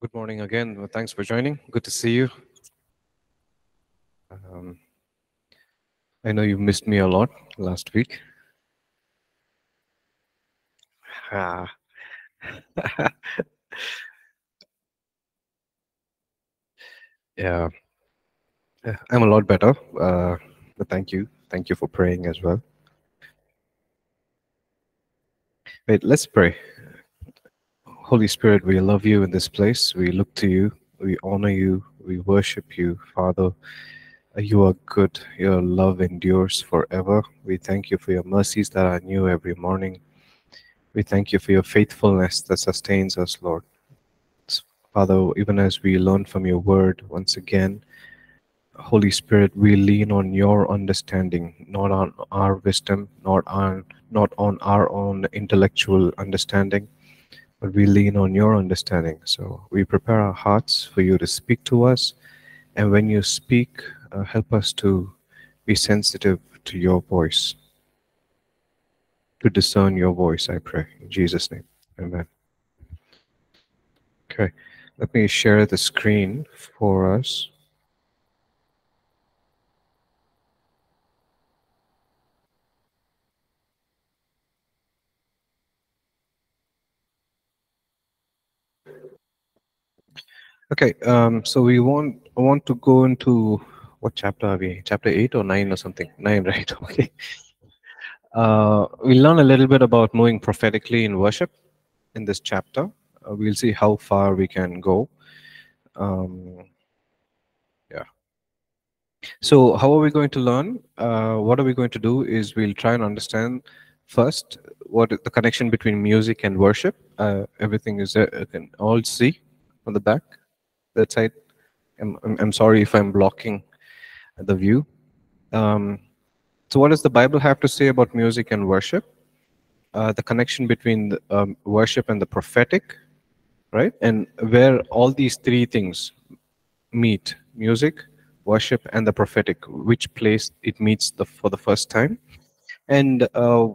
Good morning again. Thanks for joining. Good to see you. Um, I know you missed me a lot last week. Ah. yeah, Yeah, I'm a lot better. Uh, but thank you. Thank you for praying as well. Wait, let's pray. Holy Spirit, we love you in this place. We look to you. We honor you. We worship you, Father. You are good. Your love endures forever. We thank you for your mercies that are new every morning. We thank you for your faithfulness that sustains us, Lord. Father, even as we learn from your word once again, Holy Spirit, we lean on your understanding, not on our wisdom, not on not on our own intellectual understanding, but we lean on your understanding. So we prepare our hearts for you to speak to us, and when you speak, uh, help us to be sensitive to your voice, to discern your voice. I pray in Jesus' name, Amen. Okay, let me share the screen for us. Okay, um, so we want want to go into what chapter are we? Chapter eight or nine or something? Nine, right? Okay. Uh, we'll learn a little bit about moving prophetically in worship in this chapter. Uh, we'll see how far we can go. Um, yeah. So, how are we going to learn? Uh, what are we going to do is we'll try and understand first what the connection between music and worship. Uh, everything is there. You can all see on the back, that side. I'm, I'm, I'm sorry if I'm blocking the view. Um, so, what does the Bible have to say about music and worship? Uh, the connection between the, um, worship and the prophetic, right? And where all these three things meet music, worship, and the prophetic, which place it meets the, for the first time. And uh,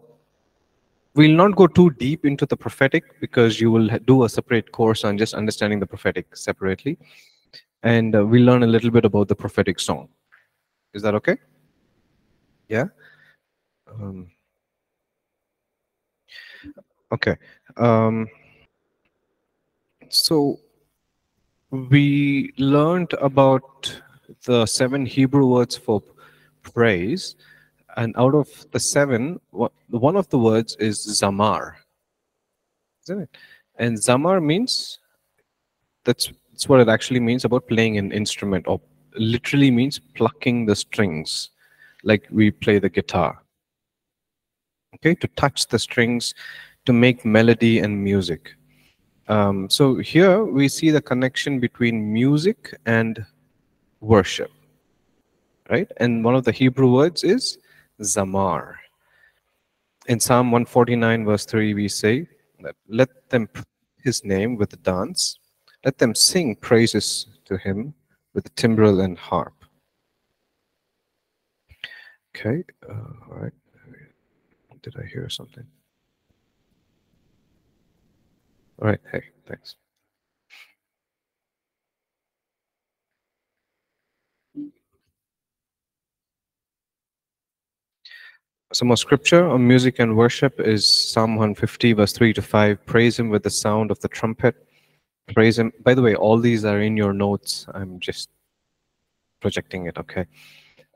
we'll not go too deep into the prophetic because you will do a separate course on just understanding the prophetic separately. And uh, we'll learn a little bit about the prophetic song. Is that okay? Yeah? Um, okay. Um, so we learned about the seven Hebrew words for praise, and out of the seven, one of the words is zamar, isn't it? And zamar means that's, that's what it actually means about playing an instrument, or literally means plucking the strings, like we play the guitar. Okay, to touch the strings, to make melody and music. Um, so here we see the connection between music and worship, right? And one of the Hebrew words is zamar. In Psalm 149, verse 3, we say that let them his name with the dance, let them sing praises to him with timbrel and harp. Okay, uh, all right. Did I hear something? All right, hey, thanks. Some more scripture on music and worship is Psalm 150, verse 3 to 5. Praise him with the sound of the trumpet. Praise him. By the way, all these are in your notes. I'm just projecting it, okay?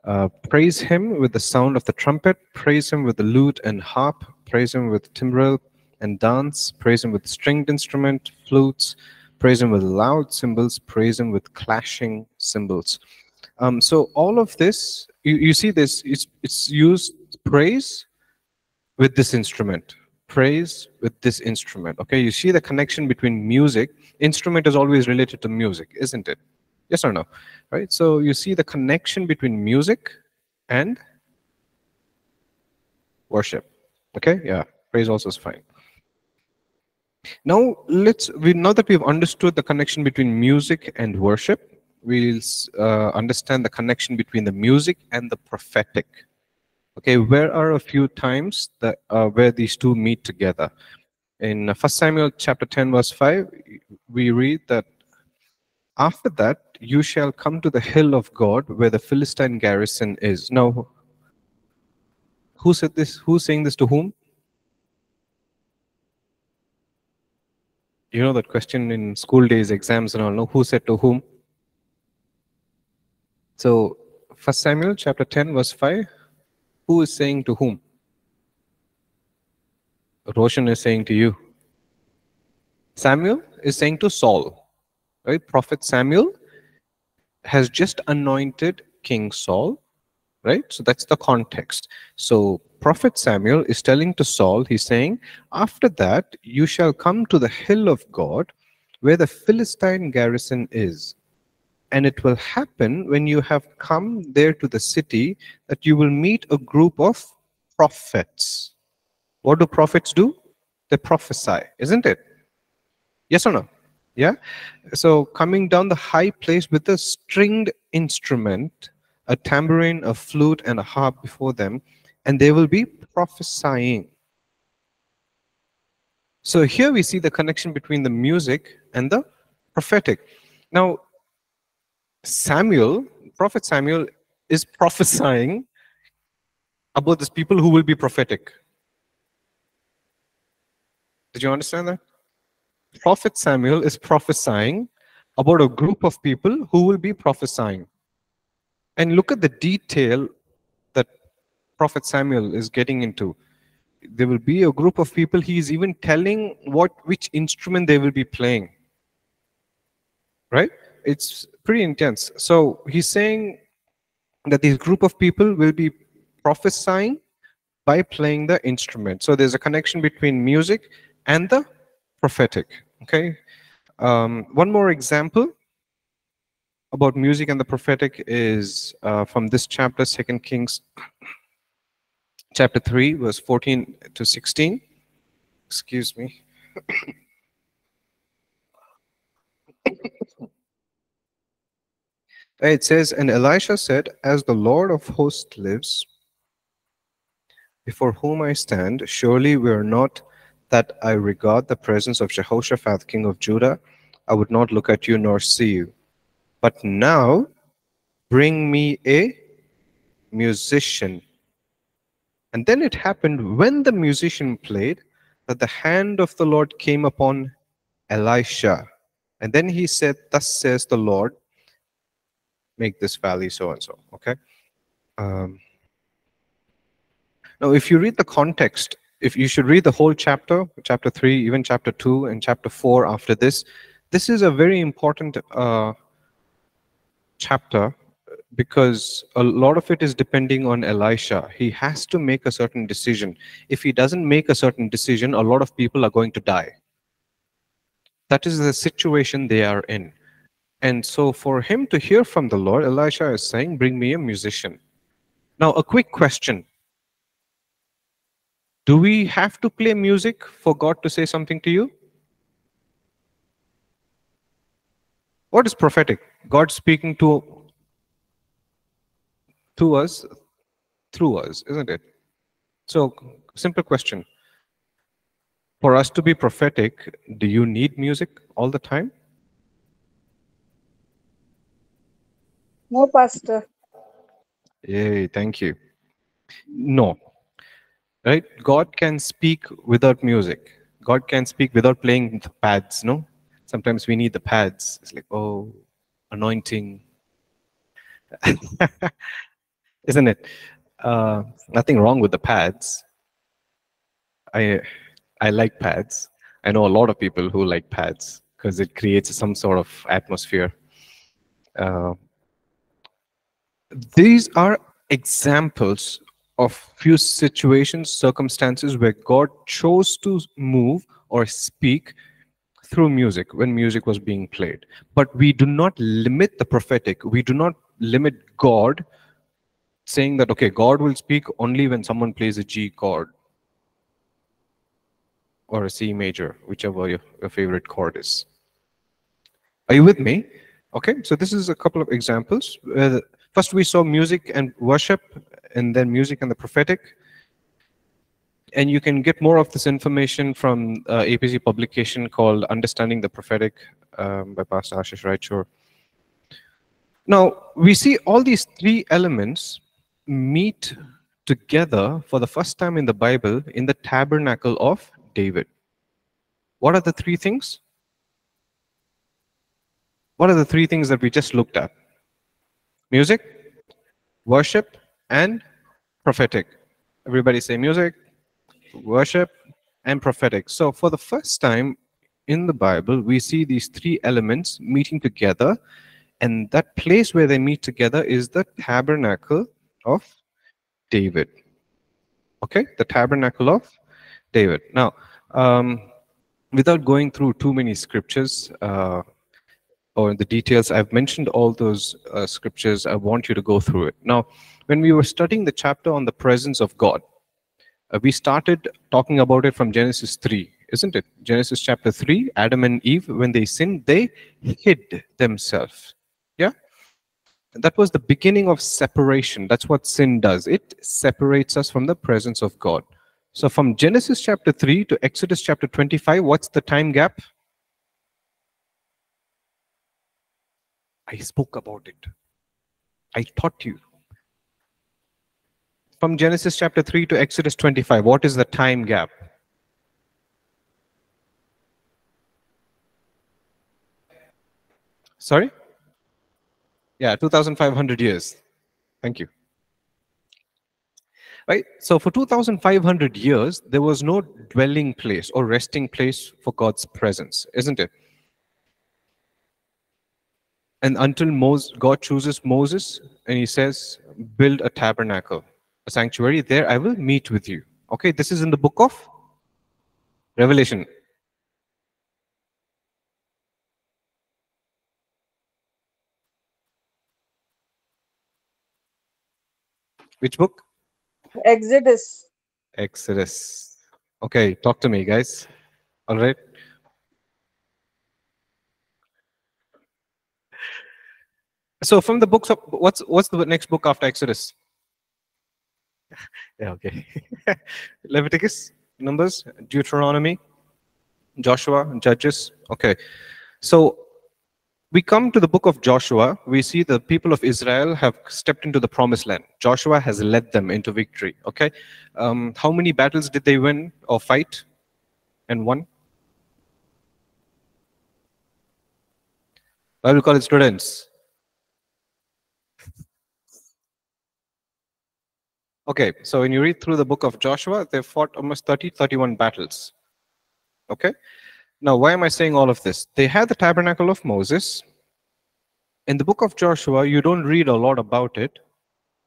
Uh, praise him with the sound of the trumpet. Praise him with the lute and harp. Praise him with timbrel and dance. Praise him with stringed instrument, flutes. Praise him with loud cymbals. Praise him with clashing cymbals. Um, so all of this, you, you see this, it's, it's used praise with this instrument. Praise with this instrument. Okay, you see the connection between music. Instrument is always related to music, isn't it? Yes or no? Right? So you see the connection between music and worship. Okay, yeah. Praise also is fine. Now let's we now that we've understood the connection between music and worship, we'll uh, understand the connection between the music and the prophetic. Okay, where are a few times that uh, where these two meet together? In 1 Samuel chapter 10 verse 5, we read that After that, you shall come to the hill of God where the Philistine garrison is. Now, who said this? Who's saying this to whom? You know that question in school days, exams and all, no? Who said to whom? So, First Samuel chapter 10, verse 5, who is saying to whom? Roshan is saying to you. Samuel is saying to Saul, right? Prophet Samuel has just anointed King Saul, right? So that's the context. So Prophet Samuel is telling to Saul, he's saying, After that, you shall come to the hill of God where the Philistine garrison is. And it will happen when you have come there to the city that you will meet a group of prophets. What do prophets do? They prophesy, isn't it? Yes or no? Yeah. So coming down the high place with a stringed instrument, a tambourine, a flute, and a harp before them, and they will be prophesying. So here we see the connection between the music and the prophetic. Now, Samuel, Prophet Samuel, is prophesying about these people who will be prophetic. Did you understand that? Prophet Samuel is prophesying about a group of people who will be prophesying. And look at the detail that Prophet Samuel is getting into. There will be a group of people, he is even telling what which instrument they will be playing. Right? It's pretty intense. So he's saying that this group of people will be prophesying by playing the instrument. So there's a connection between music and the prophetic. Okay. Um, one more example about music and the prophetic is uh, from this chapter, Second Kings, chapter 3, verse 14 to 16. Excuse me. it says, And Elisha said, As the Lord of hosts lives, before whom I stand, surely we are not that I regard the presence of Jehoshaphat, king of Judah, I would not look at you nor see you. But now bring me a musician. And then it happened when the musician played that the hand of the Lord came upon Elisha. And then he said, Thus says the Lord, make this valley so and so. Okay. Um, now, if you read the context if you should read the whole chapter, chapter 3, even chapter 2 and chapter 4 after this, this is a very important uh, chapter because a lot of it is depending on Elisha. He has to make a certain decision. If he doesn't make a certain decision, a lot of people are going to die. That is the situation they are in. And so for him to hear from the Lord, Elisha is saying, bring me a musician. Now, a quick question. Do we have to play music for God to say something to you? What is prophetic? God speaking to to us through us, isn't it? So, simple question. For us to be prophetic, do you need music all the time? No, Pastor. Yay, thank you. No, right? God can speak without music. God can speak without playing the pads no? Sometimes we need the pads. It's like oh anointing. Isn't it? Uh, nothing wrong with the pads. I i like pads. I know a lot of people who like pads because it creates some sort of atmosphere. Uh, these are examples of few situations, circumstances where God chose to move or speak through music when music was being played. But we do not limit the prophetic. We do not limit God saying that, okay, God will speak only when someone plays a G chord or a C major, whichever your, your favorite chord is. Are you with me? Okay, so this is a couple of examples. Uh, first, we saw music and worship and then music and the prophetic. And you can get more of this information from uh, APC publication called Understanding the Prophetic um, by Pastor Ashish Raichur. Now, we see all these three elements meet together for the first time in the Bible in the tabernacle of David. What are the three things? What are the three things that we just looked at? Music, worship, and prophetic. Everybody say music, worship, and prophetic. So, for the first time in the Bible, we see these three elements meeting together, and that place where they meet together is the tabernacle of David. Okay, the tabernacle of David. Now, um, without going through too many scriptures uh, or the details, I've mentioned all those uh, scriptures. I want you to go through it. Now, when we were studying the chapter on the presence of God, uh, we started talking about it from Genesis 3, isn't it? Genesis chapter 3, Adam and Eve, when they sinned, they hid themselves. Yeah? That was the beginning of separation. That's what sin does. It separates us from the presence of God. So from Genesis chapter 3 to Exodus chapter 25, what's the time gap? I spoke about it. I taught you. From Genesis chapter 3 to Exodus 25, what is the time gap? Sorry? Yeah, 2,500 years. Thank you. Right? So for 2,500 years, there was no dwelling place or resting place for God's presence, isn't it? And until Moses, God chooses Moses and he says, build a tabernacle, a sanctuary, there I will meet with you. Okay, this is in the book of Revelation. Which book? Exodus. Exodus. Okay, talk to me, guys. All right. So, from the books of what's what's the next book after Exodus? yeah, okay. Leviticus, Numbers, Deuteronomy, Joshua, Judges. Okay. So, we come to the book of Joshua, we see the people of Israel have stepped into the promised land. Joshua has led them into victory. Okay. Um, how many battles did they win or fight and won? Bible college students. Okay, so when you read through the book of Joshua, they fought almost 30, 31 battles. Okay, now, why am I saying all of this? They had the tabernacle of Moses. In the book of Joshua, you don't read a lot about it.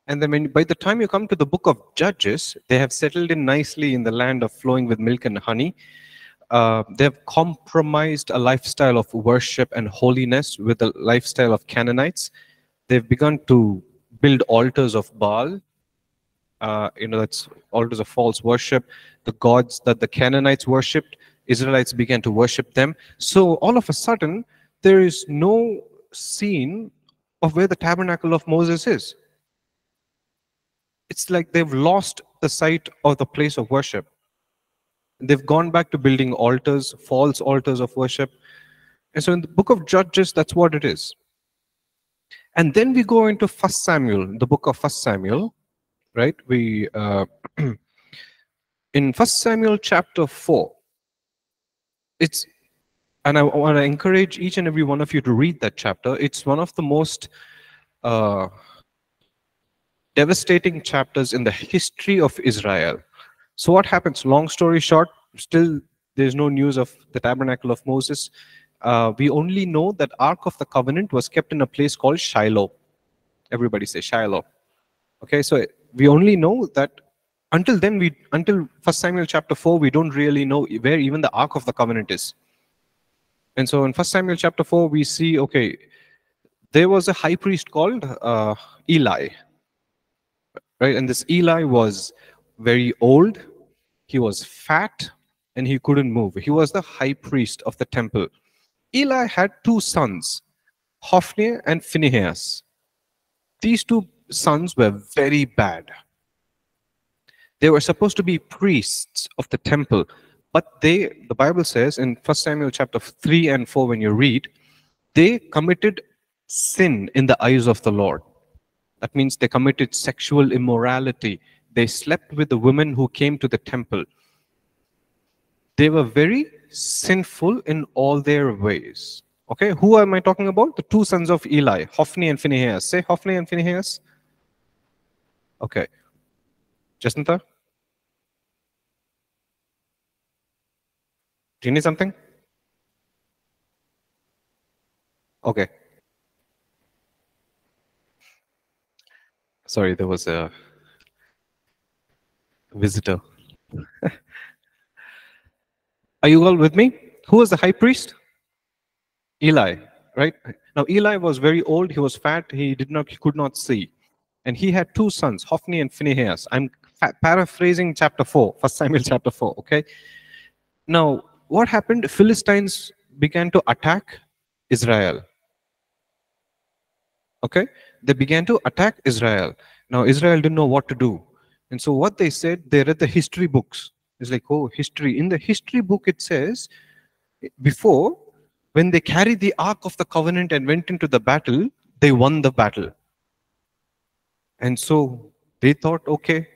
And then when, by the time you come to the book of Judges, they have settled in nicely in the land of flowing with milk and honey. Uh, they've compromised a lifestyle of worship and holiness with the lifestyle of Canaanites. They've begun to build altars of Baal. Uh, you know, that's altars of false worship. The gods that the Canaanites worshipped, Israelites began to worship them. So all of a sudden, there is no scene of where the tabernacle of Moses is. It's like they've lost the site of the place of worship. They've gone back to building altars, false altars of worship. And so in the book of Judges, that's what it is. And then we go into First Samuel, the book of First Samuel, right? We uh, in First Samuel chapter 4, it's and I want to encourage each and every one of you to read that chapter. It's one of the most uh, devastating chapters in the history of Israel. So, what happens? Long story short, still there's no news of the tabernacle of Moses. Uh, we only know that Ark of the Covenant was kept in a place called Shiloh. Everybody say Shiloh. Okay, so we only know that until then we until first samuel chapter 4 we don't really know where even the ark of the covenant is. And so in first samuel chapter 4 we see okay there was a high priest called uh, eli right? And this eli was very old. He was fat and he couldn't move. He was the high priest of the temple. Eli had two sons hophni and phinehas. These two sons were very bad they were supposed to be priests of the temple, but they, the Bible says in 1 Samuel chapter 3 and 4, when you read, they committed sin in the eyes of the Lord. That means they committed sexual immorality. They slept with the women who came to the temple. They were very sinful in all their ways. Okay, who am I talking about? The two sons of Eli, Hophni and Phinehas. Say Hophni and Phinehas. Okay. Jacinta? Do you need something? Okay. Sorry, there was a visitor. Are you all with me? Who was the high priest? Eli, right? Now Eli was very old, he was fat, he did not he could not see. And he had two sons, Hophni and Phinehas. I'm paraphrasing chapter 4, First Samuel chapter 4, okay? Now, what happened? Philistines began to attack Israel. Okay? They began to attack Israel. Now, Israel didn't know what to do. And so, what they said, they read the history books. It's like, oh, history. In the history book, it says, before, when they carried the Ark of the Covenant and went into the battle, they won the battle. And so they thought, okay,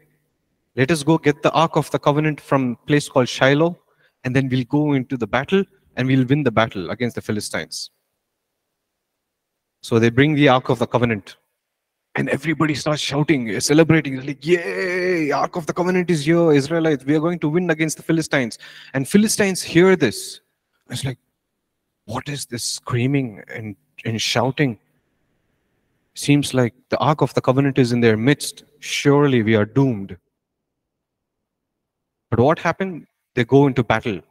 let us go get the Ark of the Covenant from a place called Shiloh, and then we'll go into the battle and we'll win the battle against the Philistines. So they bring the Ark of the Covenant. And everybody starts shouting, celebrating. It's like, yay, Ark of the Covenant is here, Israelites. We are going to win against the Philistines. And Philistines hear this. It's like, what is this screaming and, and shouting? Seems like the Ark of the Covenant is in their midst. Surely we are doomed. But what happened? They go into battle.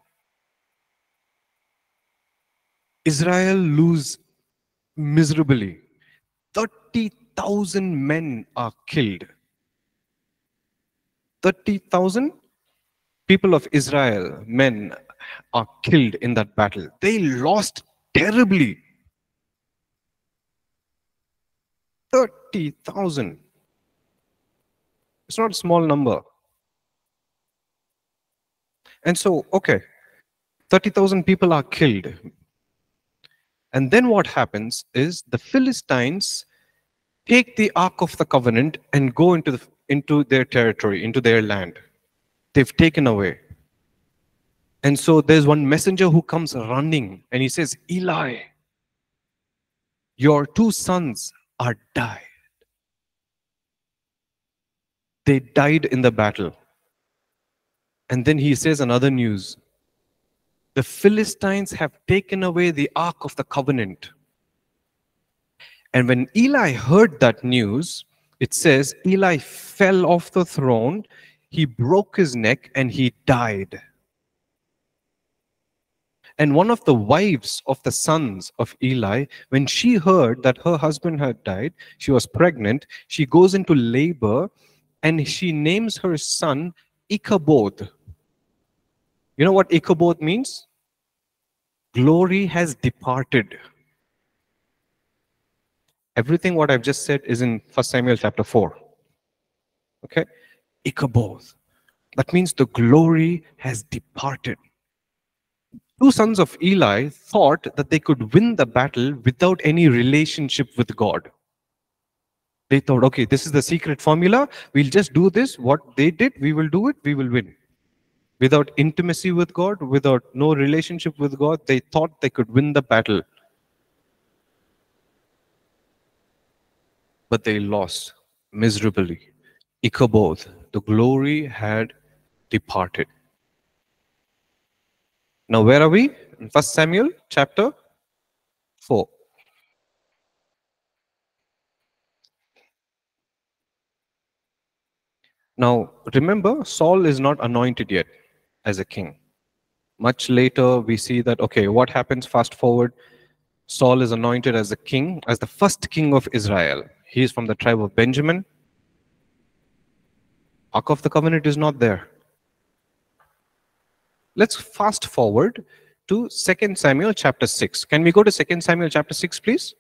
Israel lose miserably. 30,000 men are killed. 30,000 people of Israel, men, are killed in that battle. They lost terribly. 30,000. It's not a small number. And so, okay, 30,000 people are killed. And then what happens is the Philistines take the Ark of the Covenant and go into, the, into their territory, into their land. They've taken away. And so there's one messenger who comes running and he says, Eli, your two sons are died. They died in the battle. And then he says another news. The Philistines have taken away the Ark of the Covenant. And when Eli heard that news, it says Eli fell off the throne, he broke his neck, and he died. And one of the wives of the sons of Eli, when she heard that her husband had died, she was pregnant, she goes into labor and she names her son Ichabod. You know what Ichabod means? Glory has departed. Everything what I've just said is in 1 Samuel chapter 4. Okay? Ichabod. That means the glory has departed two sons of Eli thought that they could win the battle without any relationship with God. They thought, okay, this is the secret formula. We'll just do this. What they did, we will do it, we will win. Without intimacy with God, without no relationship with God, they thought they could win the battle. But they lost miserably. Ichabod, the glory had departed. Now, where are we? In First Samuel chapter 4. Now, remember, Saul is not anointed yet as a king. Much later, we see that, okay, what happens? Fast forward, Saul is anointed as a king, as the first king of Israel. He is from the tribe of Benjamin. Ark of the Covenant is not there. Let's fast forward to 2 Samuel chapter 6. Can we go to 2 Samuel chapter 6, please?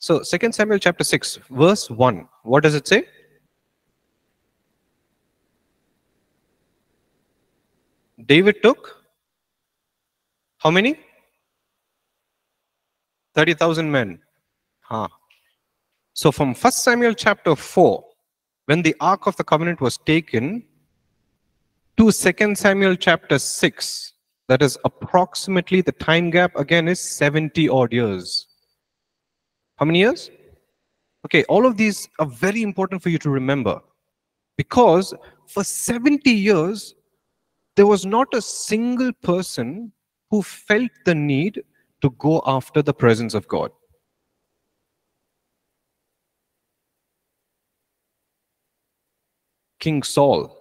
So 2 Samuel chapter 6, verse 1, what does it say? David took how many? 30,000 men. Huh. So from 1 Samuel chapter 4, when the Ark of the Covenant was taken, to 2 Samuel chapter 6, that is approximately the time gap again is 70 odd years. How many years? Okay, all of these are very important for you to remember because for 70 years, there was not a single person who felt the need to go after the presence of God. King Saul,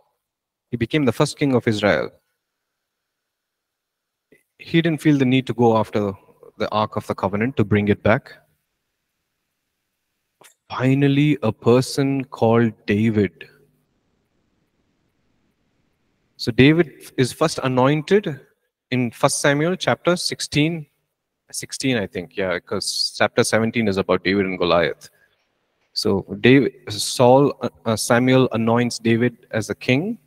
he became the first king of Israel. He didn't feel the need to go after the Ark of the Covenant to bring it back. Finally, a person called David so David is first anointed in First Samuel chapter 16, 16 I think, yeah, because chapter 17 is about David and Goliath. So David, Saul, uh, uh, Samuel anoints David as a king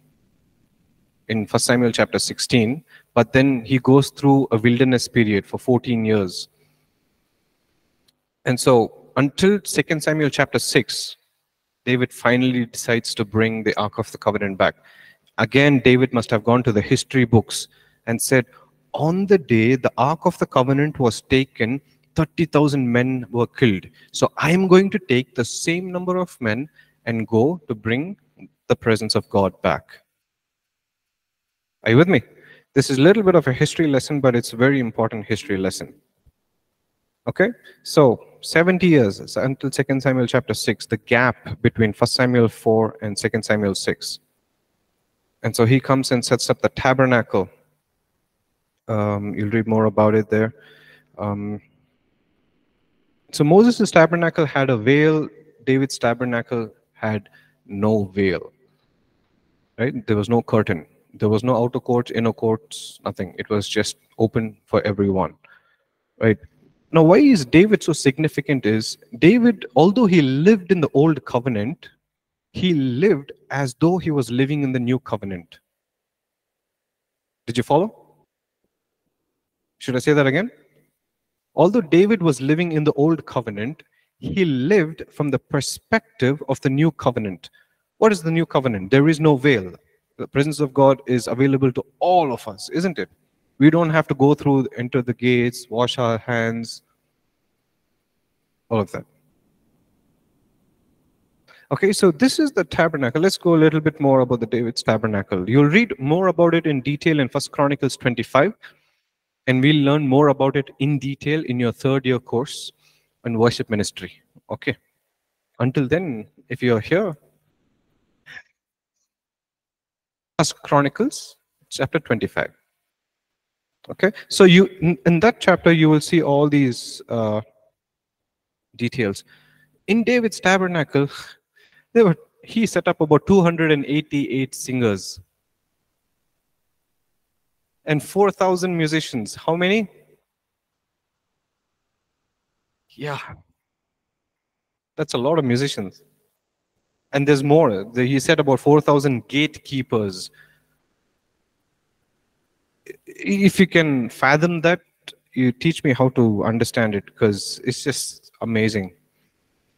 in First Samuel chapter 16, but then he goes through a wilderness period for 14 years. And so until Second Samuel chapter 6, David finally decides to bring the Ark of the Covenant back. Again, David must have gone to the history books and said, on the day the Ark of the Covenant was taken, 30,000 men were killed. So I'm going to take the same number of men and go to bring the presence of God back. Are you with me? This is a little bit of a history lesson, but it's a very important history lesson. Okay, so 70 years until 2 Samuel chapter 6, the gap between 1 Samuel 4 and 2 Samuel 6. And so he comes and sets up the tabernacle. Um, you'll read more about it there. Um, so Moses' tabernacle had a veil. David's tabernacle had no veil. Right? There was no curtain. There was no outer courts, inner courts, nothing. It was just open for everyone. Right? Now, why is David so significant is David, although he lived in the old covenant, he lived as though he was living in the new covenant. Did you follow? Should I say that again? Although David was living in the old covenant, he lived from the perspective of the new covenant. What is the new covenant? There is no veil. The presence of God is available to all of us, isn't it? We don't have to go through, enter the gates, wash our hands, all of that. Okay, so this is the tabernacle. Let's go a little bit more about the David's tabernacle. You'll read more about it in detail in First Chronicles 25, and we'll learn more about it in detail in your third year course on worship ministry. Okay. Until then, if you're here, First Chronicles chapter 25. Okay, so you in that chapter you will see all these uh, details. In David's tabernacle, there were, he set up about 288 singers and 4,000 musicians. How many? Yeah. That's a lot of musicians. And there's more. He said about 4,000 gatekeepers. If you can fathom that, you teach me how to understand it because it's just amazing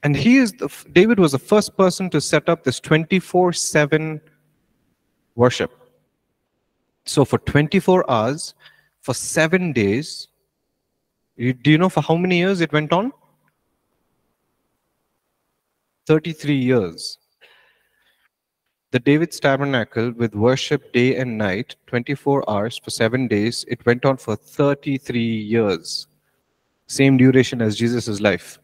and he is the david was the first person to set up this 24 7 worship so for 24 hours for seven days do you know for how many years it went on? 33 years. The david's tabernacle with worship day and night 24 hours for seven days it went on for 33 years. Same duration as jesus' life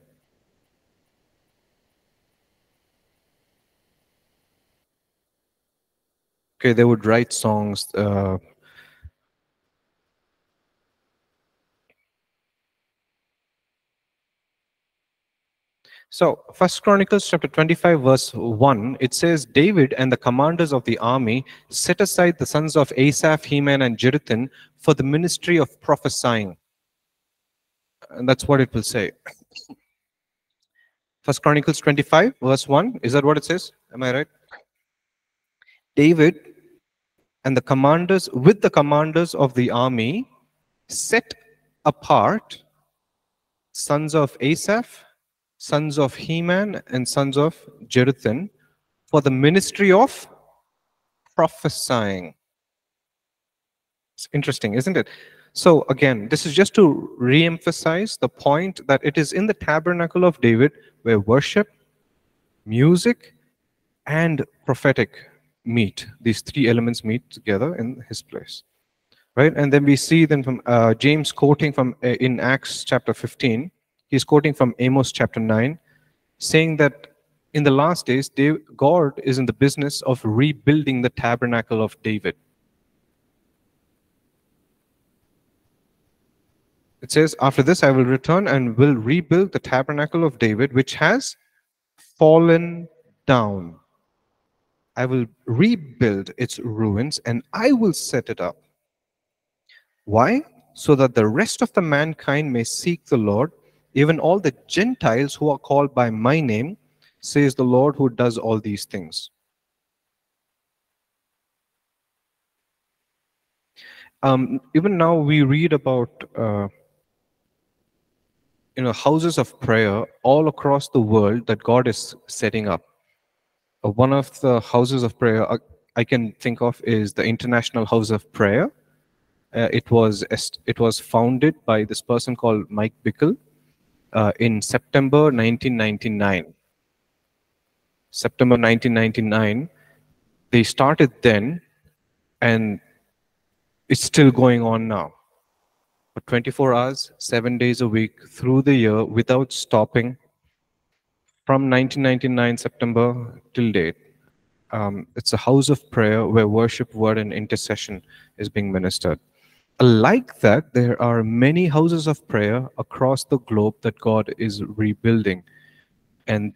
okay they would write songs uh, So, First Chronicles chapter 25, verse 1, it says, David and the commanders of the army set aside the sons of Asaph, Heman, and Jeduthun for the ministry of prophesying. And that's what it will say. First Chronicles 25, verse 1, is that what it says? Am I right? David and the commanders with the commanders of the army set apart sons of Asaph, sons of Heman, and sons of Jeduthun for the ministry of prophesying. It's interesting, isn't it? So again, this is just to re-emphasize the point that it is in the tabernacle of David where worship, music, and prophetic meet. These three elements meet together in his place. Right? And then we see then from uh, James quoting from uh, in Acts chapter 15, he's quoting from Amos chapter 9, saying that in the last days, God is in the business of rebuilding the tabernacle of David. It says, After this I will return and will rebuild the tabernacle of David, which has fallen down. I will rebuild its ruins and I will set it up. Why? So that the rest of the mankind may seek the Lord, even all the Gentiles who are called by my name, says the Lord who does all these things. Um, even now, we read about uh, you know houses of prayer all across the world that God is setting up. Uh, one of the houses of prayer uh, I can think of is the International House of Prayer. Uh, it was it was founded by this person called Mike Bickle uh, in September 1999. September 1999. They started then, and it's still going on now. For 24 hours, seven days a week, through the year, without stopping, from 1999 September till date. Um, it's a house of prayer where worship, word, and intercession is being ministered. Like that, there are many houses of prayer across the globe that God is rebuilding. And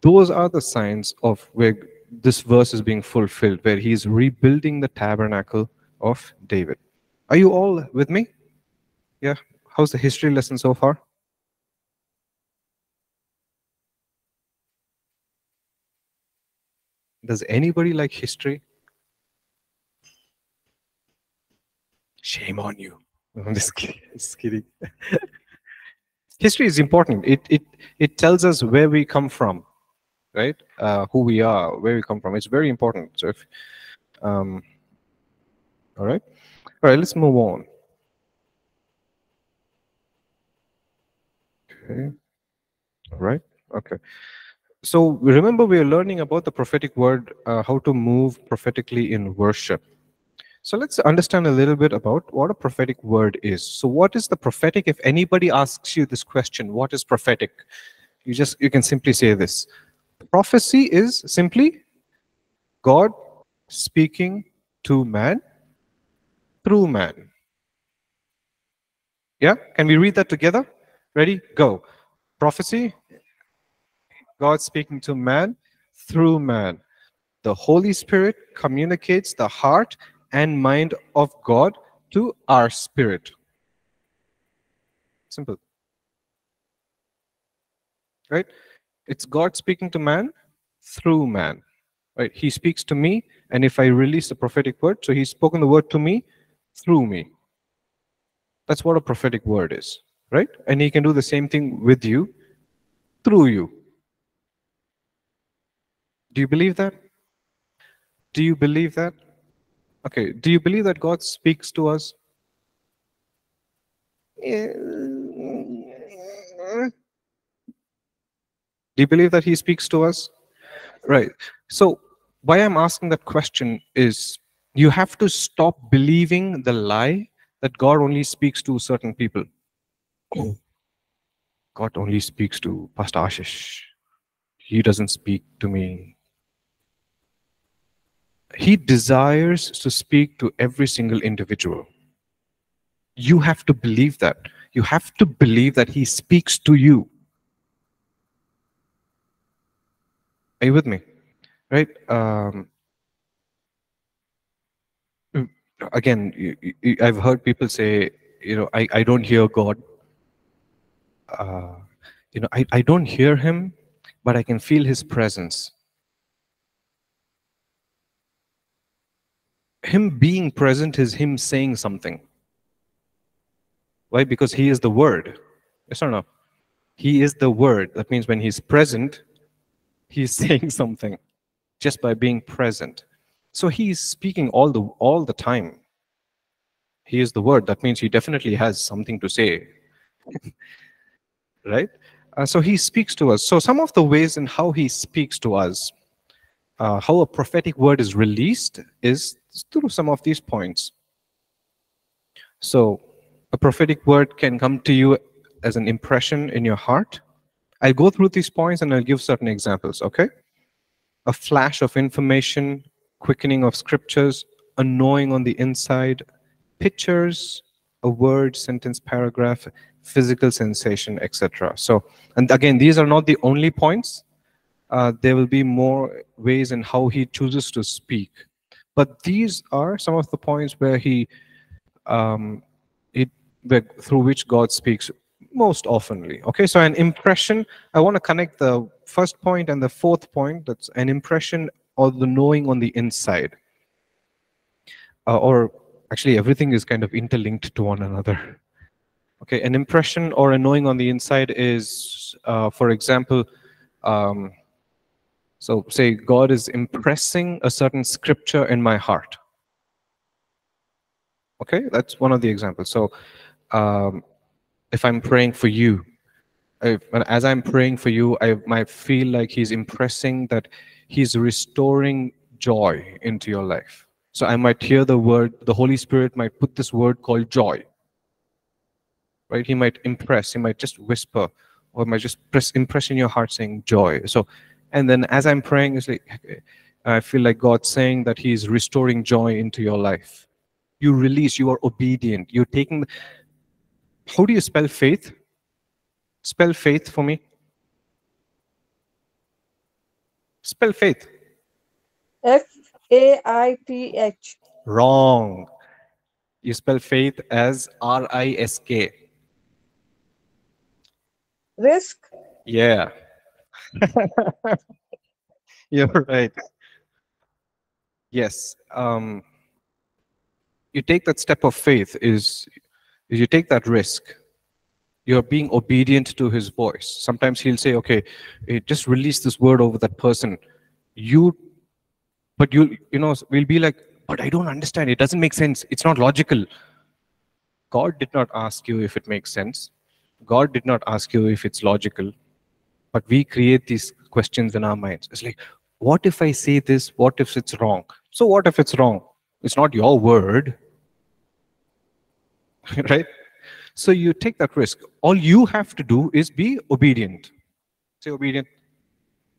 those are the signs of where this verse is being fulfilled, where he's rebuilding the tabernacle of David. Are you all with me? Yeah. How's the history lesson so far? Does anybody like history? Shame on you. I'm just kidding. Just kidding. history is important. It it it tells us where we come from right? Uh, who we are, where we come from. It's very important. So if, um, all right, all right, let's move on. Okay, all right, okay. So remember, we are learning about the prophetic word, uh, how to move prophetically in worship. So let's understand a little bit about what a prophetic word is. So what is the prophetic? If anybody asks you this question, what is prophetic? You just you can simply say this prophecy is simply God speaking to man through man. Yeah, can we read that together? Ready? Go. Prophecy, God speaking to man through man. The Holy Spirit communicates the heart and mind of God to our spirit. Simple. Right? It's God speaking to man through man. Right? He speaks to me, and if I release the prophetic word, so he's spoken the word to me through me. That's what a prophetic word is, right? And he can do the same thing with you through you. Do you believe that? Do you believe that? Okay, do you believe that God speaks to us? Do you believe that he speaks to us? Right. So why I'm asking that question is you have to stop believing the lie that God only speaks to certain people. Oh, God only speaks to Pastor Ashish. He doesn't speak to me. He desires to speak to every single individual. You have to believe that. You have to believe that He speaks to you. Are you with me? Right? Um, again, you, you, I've heard people say, you know, I, I don't hear God. Uh, you know, I, I don't hear him, but I can feel his presence. Him being present is him saying something. Why? Because he is the word. Yes or no? He is the word. That means when he's present, he's saying something just by being present. So he's speaking all the all the time. He is the word. That means he definitely has something to say. right? Uh, so he speaks to us. So some of the ways in how he speaks to us, uh, how a prophetic word is released, is through some of these points. So a prophetic word can come to you as an impression in your heart. I'll go through these points and I'll give certain examples, okay? A flash of information, quickening of scriptures, a knowing on the inside, pictures, a word, sentence, paragraph, physical sensation, etc. So, and again, these are not the only points. Uh, there will be more ways in how he chooses to speak. But these are some of the points where he, um, it, where, through which God speaks most oftenly. Okay, so an impression, I want to connect the first point and the fourth point. That's an impression or the knowing on the inside. Uh, or actually, everything is kind of interlinked to one another. Okay, an impression or a knowing on the inside is, uh, for example, um, so say God is impressing a certain scripture in my heart. Okay, that's one of the examples. So um, if I'm praying for you, if, as I'm praying for you, I might feel like He's impressing that He's restoring joy into your life. So I might hear the word, the Holy Spirit might put this word called joy right? He might impress, he might just whisper, or might just press, impress in your heart saying joy. So, and then as I'm praying, it's like, I feel like God saying that He's restoring joy into your life. You release, you are obedient. You're taking, how do you spell faith? Spell faith for me. Spell faith. F A I T H. Wrong. You spell faith as R I S K. Risk. Yeah. You're right. Yes. Um, you take that step of faith is, you take that risk. You're being obedient to his voice. Sometimes he'll say, okay, eh, just release this word over that person. You, but you, you know, we'll be like, but I don't understand. It doesn't make sense. It's not logical. God did not ask you if it makes sense. God did not ask you if it's logical, but we create these questions in our minds. It's like, what if I say this? What if it's wrong? So, what if it's wrong? It's not your word, right? So, you take that risk. All you have to do is be obedient. Say obedient.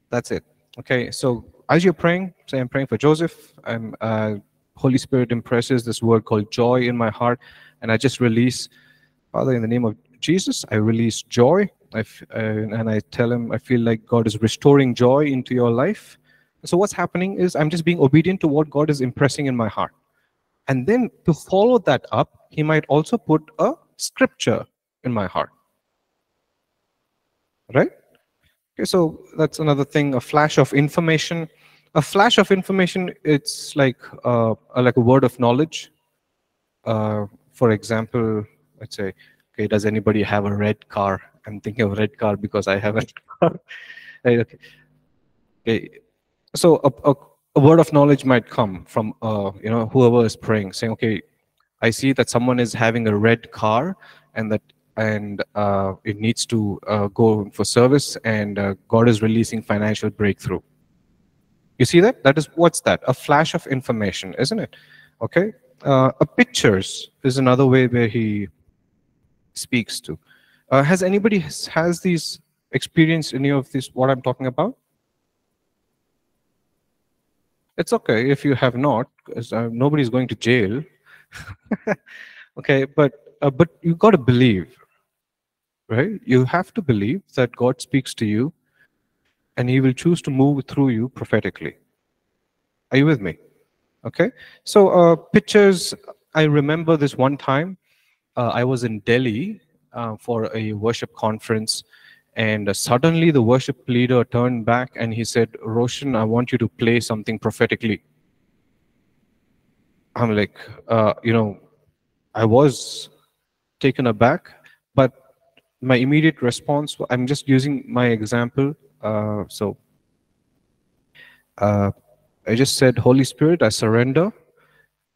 That's it. Okay. So, as you're praying, say, I'm praying for Joseph. I'm, uh, Holy Spirit impresses this word called joy in my heart, and I just release, Father, in the name of Jesus, I release joy. I f- uh, and I tell him, I feel like God is restoring joy into your life. So, what's happening is I'm just being obedient to what God is impressing in my heart. And then to follow that up, he might also put a scripture in my heart. Right? Okay, so that's another thing a flash of information. A flash of information, it's like, uh, like a word of knowledge. Uh, for example, let's say, okay, does anybody have a red car? I'm thinking of red car because I have a car. okay. okay. So a, a, a, word of knowledge might come from uh, you know whoever is praying, saying, okay, I see that someone is having a red car and that and uh, it needs to uh, go for service and uh, God is releasing financial breakthrough. You see that? That is what's that? A flash of information, isn't it? Okay. Uh, a pictures is another way where he speaks to. Uh, has anybody has, has these experienced any of this what I'm talking about? It's okay if you have not, because uh, nobody's going to jail. okay, but uh, but you got to believe, right? You have to believe that God speaks to you, and He will choose to move through you prophetically. Are you with me? Okay. So uh, pictures. I remember this one time uh, I was in Delhi uh, for a worship conference, and uh, suddenly the worship leader turned back and he said, Roshan, I want you to play something prophetically. I'm like, uh, you know, I was taken aback, but my immediate response, I'm just using my example. Uh, so uh, I just said, Holy Spirit, I surrender.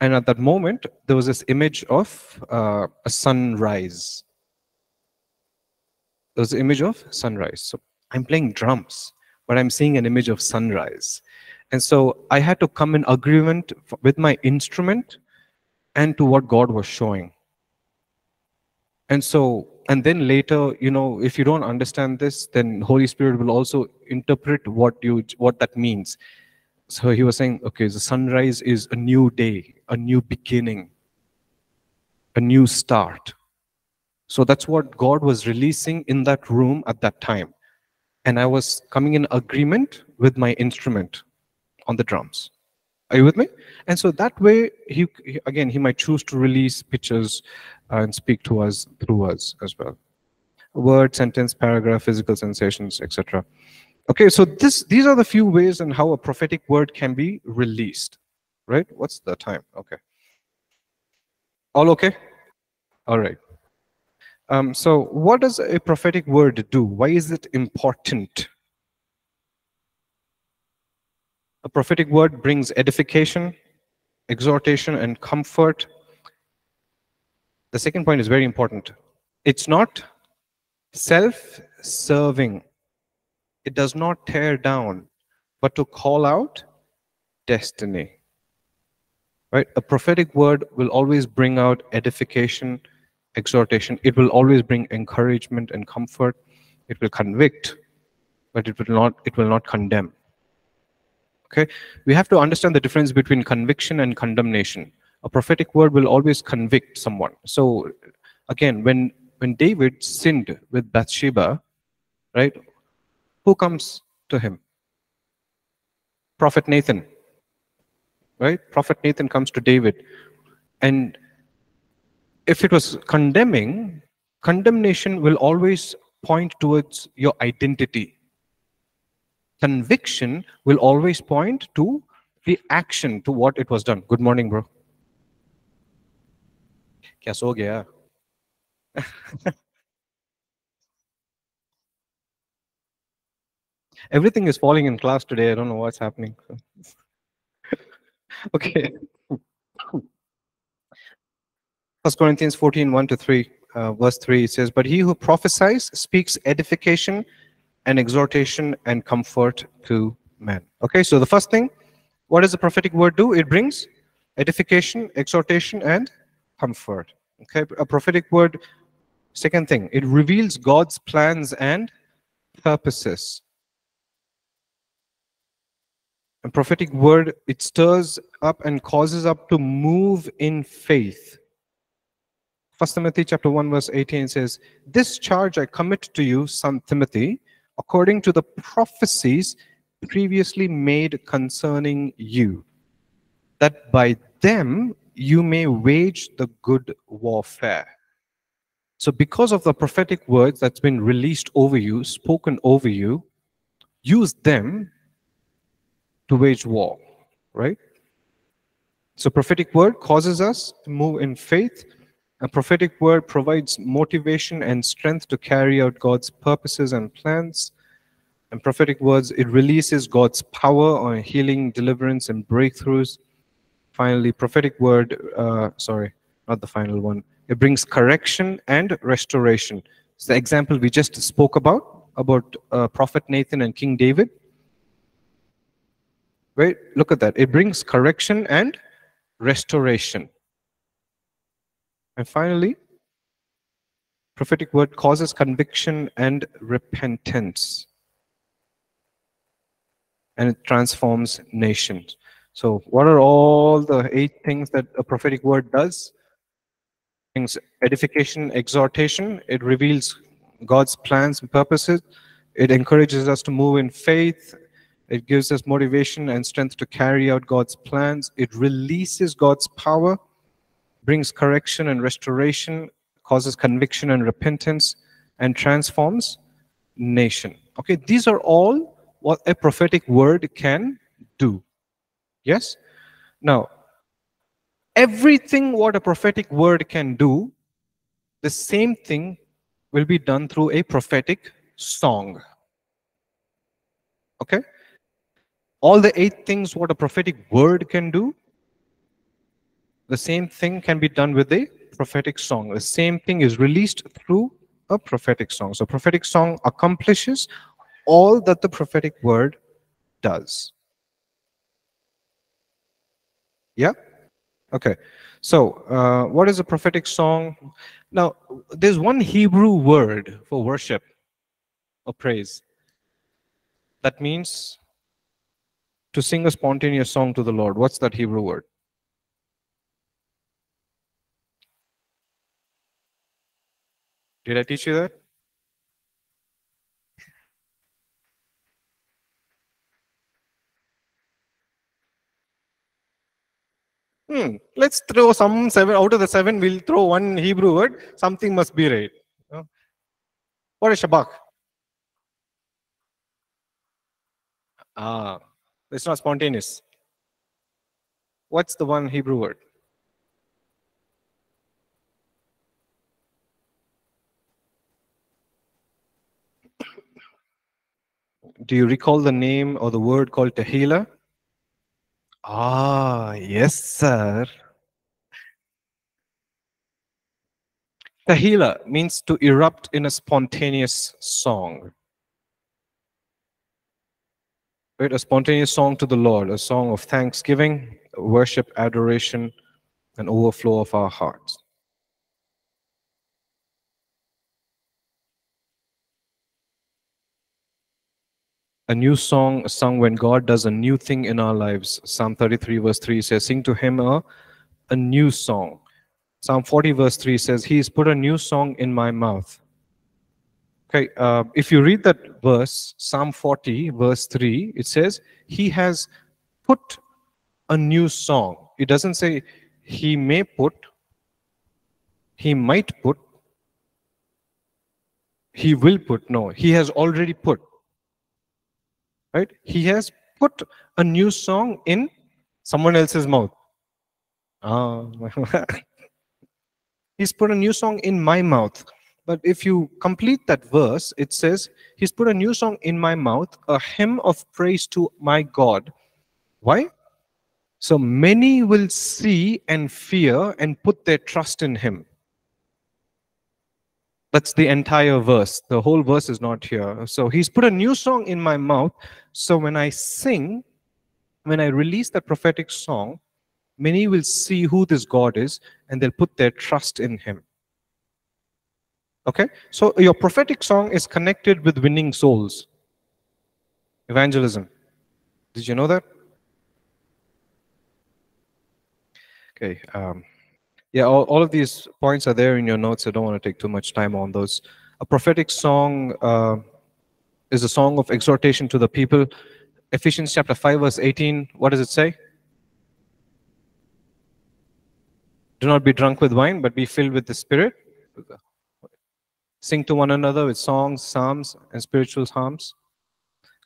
And at that moment, there was this image of uh, a sunrise. There was an image of sunrise. So I'm playing drums, but I'm seeing an image of sunrise. And so I had to come in agreement with my instrument and to what God was showing. And so, and then later, you know, if you don't understand this, then Holy Spirit will also interpret what you what that means. So he was saying, okay, the sunrise is a new day, a new beginning, a new start. So that's what God was releasing in that room at that time. And I was coming in agreement with my instrument on the drums. Are you with me? And so that way, he, again, he might choose to release pictures uh, and speak to us through us as well. Word, sentence, paragraph, physical sensations, etc. Okay, so this these are the few ways and how a prophetic word can be released. Right? What's the time? Okay. All okay? All right. Um, so what does a prophetic word do? Why is it important? A prophetic word brings edification, exhortation, and comfort. The second point is very important. It's not self-serving. It does not tear down, but to call out destiny. Right? A prophetic word will always bring out edification, exhortation. It will always bring encouragement and comfort. It will convict, but it will not, it will not condemn. Okay, we have to understand the difference between conviction and condemnation. A prophetic word will always convict someone. So again, when when David sinned with Bathsheba, right? Who comes to him? Prophet Nathan. Right? Prophet Nathan comes to David. And if it was condemning, condemnation will always point towards your identity conviction will always point to the action, to what it was done. Good morning, bro. क्या सो गया Everything is falling in class today. I don't know what's happening. okay. First Corinthians 14, 1 to 3, uh, verse 3, it says, But he who prophesies speaks edification and exhortation and comfort to men. Okay, so the first thing, what does the prophetic word do? It brings edification, exhortation, and comfort. Okay, a prophetic word, second thing, it reveals God's plans and purposes. A prophetic word, it stirs up and causes up to move in faith. First Timothy chapter 1, verse 18 says, This charge I commit to you, son Timothy, according to the prophecies previously made concerning you, that by them you may wage the good warfare. So, because of the prophetic words that's been released over you, spoken over you, use them to wage war, right? So, prophetic word causes us to move in faith a prophetic word provides motivation and strength to carry out God's purposes and plans. And prophetic words, it releases God's power on healing, deliverance, and breakthroughs. Finally, prophetic word, uh, sorry, not the final one. It brings correction and restoration. It's the example we just spoke about, about uh, Prophet Nathan and King David. Right? Look at that. It brings correction and restoration. And finally, prophetic word causes conviction and repentance. And it transforms nations. So what are all the eight things that a prophetic word does? Things edification, exhortation. It reveals God's plans and purposes. It encourages us to move in faith. It gives us motivation and strength to carry out God's plans. It releases God's power brings correction and restoration, causes conviction and repentance, and transforms nation. Okay, these are all what a prophetic word can do. Yes? Now, everything what a prophetic word can do, the same thing will be done through a prophetic song. Okay? All the eight things what a prophetic word can do, the same thing can be done with a prophetic song. The same thing is released through a prophetic song. So prophetic song accomplishes all that the prophetic word does. Yeah? Okay. So uh, what is a prophetic song? Now, there's one Hebrew word for worship or praise. That means to sing a spontaneous song to the Lord. What's that Hebrew word? Did I teach you that? Hmm. Let's throw some seven out of the seven. We'll throw one Hebrew word. Something must be right. What is Shabach? Ah, it's not spontaneous. What's the one Hebrew word? Do you recall the name or the word called Tehillah? Ah, yes, sir. Tehillah means to erupt in a spontaneous song. Right? A spontaneous song to the Lord, a song of thanksgiving, worship, adoration, and overflow of our hearts. A new song sung when God does a new thing in our lives. Psalm 33, verse 3 says, Sing to him a, a new song. Psalm 40, verse 3 says, He's put a new song in my mouth. Okay, uh, if you read that verse, Psalm 40, verse 3, it says, He has put a new song. It doesn't say He may put, He might put, He will put. No, He has already put right? He has put a new song in someone else's mouth. Ah. he's put a new song in my mouth. But if you complete that verse, it says, He's put a new song in my mouth, a hymn of praise to my God. Why? So many will see and fear and put their trust in Him. That's the entire verse. The whole verse is not here. So he's put a new song in my mouth. So when I sing, when I release that prophetic song, many will see who this God is and they'll put their trust in him. Okay? So your prophetic song is connected with winning souls. Evangelism. Did you know that? Okay. Um, yeah, all, all of these points are there in your notes. I don't want to take too much time on those. A prophetic song uh, is a song of exhortation to the people. Ephesians chapter 5, verse 18, what does it say? Do not be drunk with wine, but be filled with the Spirit. Sing to one another with songs, psalms, and spiritual psalms.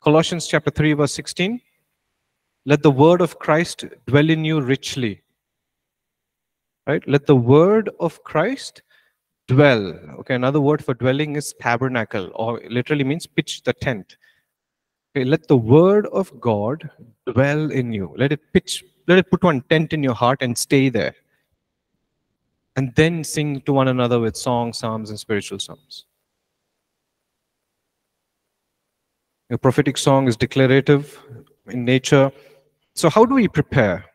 Colossians chapter 3, verse 16. Let the word of Christ dwell in you richly right? Let the word of Christ dwell. Okay, another word for dwelling is tabernacle, or literally means pitch the tent. Okay, let the word of God dwell in you. Let it pitch, let it put one tent in your heart and stay there. And then sing to one another with songs, psalms, and spiritual songs. A prophetic song is declarative in nature. So, how do we prepare?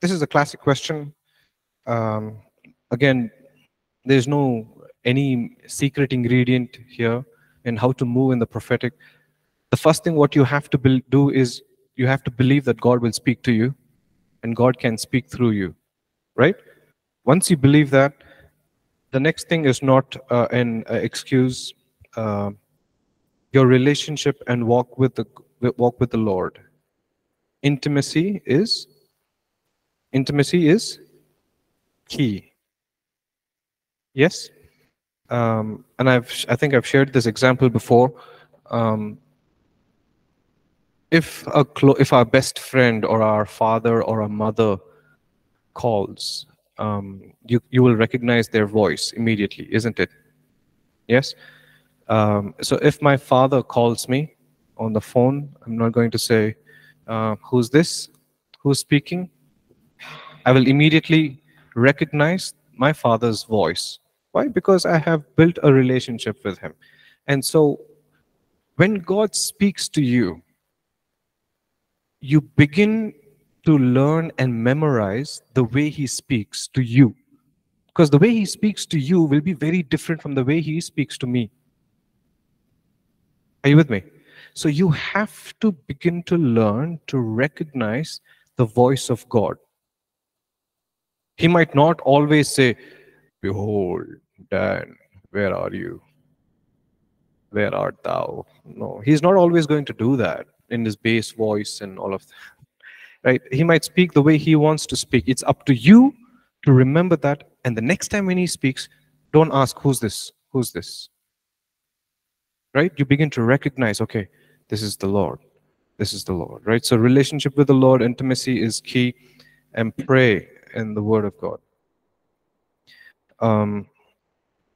This is a classic question um, again, there's no any secret ingredient here in how to move in the prophetic. The first thing what you have to do is you have to believe that God will speak to you and God can speak through you, right? Once you believe that, the next thing is not uh, an uh, excuse. Uh, your relationship and walk with the walk with the Lord. Intimacy is intimacy is key. Yes? Um, and I've, I think I've shared this example before. Um, if, a if our best friend or our father or our mother calls, um, you, you will recognize their voice immediately, isn't it? Yes? Um, so if my father calls me on the phone, I'm not going to say, uh, Who's this? Who's speaking? I will immediately recognize my father's voice. Why? Because I have built a relationship with him. And so when God speaks to you, you begin to learn and memorize the way he speaks to you. Because the way he speaks to you will be very different from the way he speaks to me. Are you with me? So you have to begin to learn to recognize the voice of God. He might not always say, Behold, Dan, where are you? Where art thou? No, he's not always going to do that in his bass voice and all of that. Right? He might speak the way he wants to speak. It's up to you to remember that. And the next time when he speaks, don't ask, Who's this? Who's this? Right? You begin to recognize, okay, this is the Lord. This is the Lord, right? So, relationship with the Lord, intimacy is key, and pray in the Word of God. Um,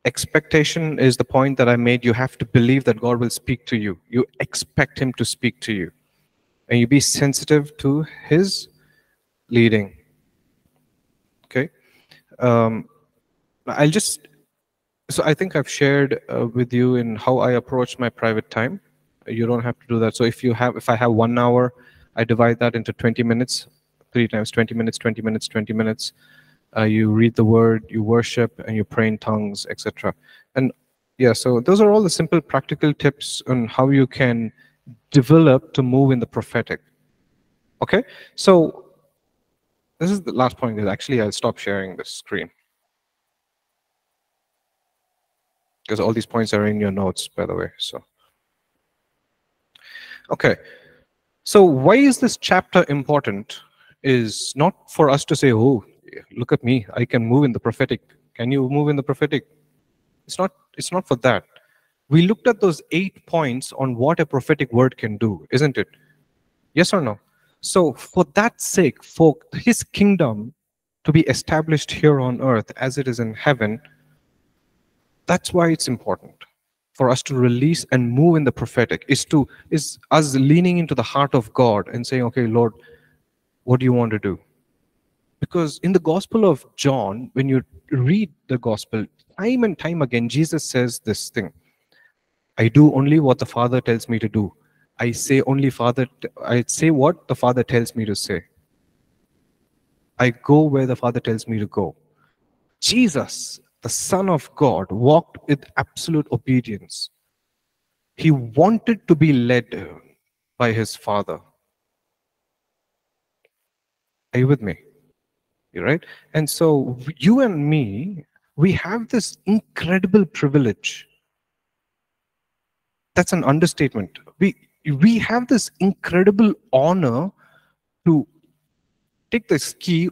expectation is the point that I made. You have to believe that God will speak to you. You expect Him to speak to you. And you be sensitive to His leading. Okay? Um, I'll just, so I think I've shared uh, with you in how I approach my private time. You don't have to do that. So if you have, if I have one hour, I divide that into 20 minutes, three times 20 minutes, 20 minutes, 20 minutes uh, you read the word, you worship, and you pray in tongues, etc. And yeah, so those are all the simple practical tips on how you can develop to move in the prophetic. Okay, so this is the last point. Is actually I'll stop sharing the screen because all these points are in your notes, by the way. So okay, so why is this chapter important? Is not for us to say, oh, look at me i can move in the prophetic. Can you move in the prophetic? It's not it's not for that. We looked at those eight points on what a prophetic word can do isn't it? Yes or no? So for that sake for his kingdom to be established here on earth as it is in heaven that's why it's important for us to release and move in the prophetic is to is us leaning into the heart of god and saying okay lord what do you want to do because in the Gospel of John, when you read the Gospel, time and time again, Jesus says this thing I do only what the Father tells me to do. I say only Father, I say what the Father tells me to say. I go where the Father tells me to go. Jesus, the Son of God, walked with absolute obedience. He wanted to be led by his Father. Are you with me? You're right? And so you and me, we have this incredible privilege. That's an understatement. We we have this incredible honor to take this key,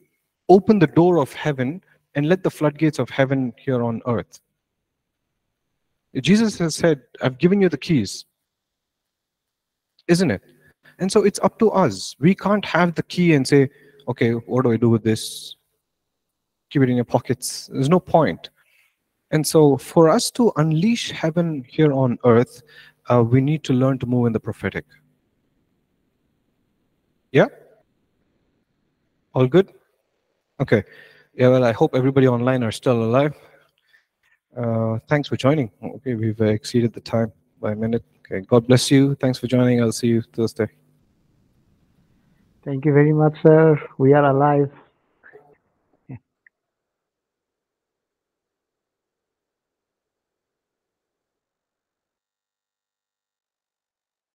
open the door of heaven, and let the floodgates of heaven here on earth. Jesus has said, I've given you the keys. Isn't it? And so it's up to us. We can't have the key and say, okay, what do I do with this? Keep it in your pockets. There's no point. And so, for us to unleash heaven here on earth, uh, we need to learn to move in the prophetic. Yeah? All good? Okay. Yeah, well, I hope everybody online are still alive. Uh, thanks for joining. Okay, we've exceeded the time by a minute. Okay, God bless you. Thanks for joining. I'll see you Thursday. Thank you very much, sir. We are alive.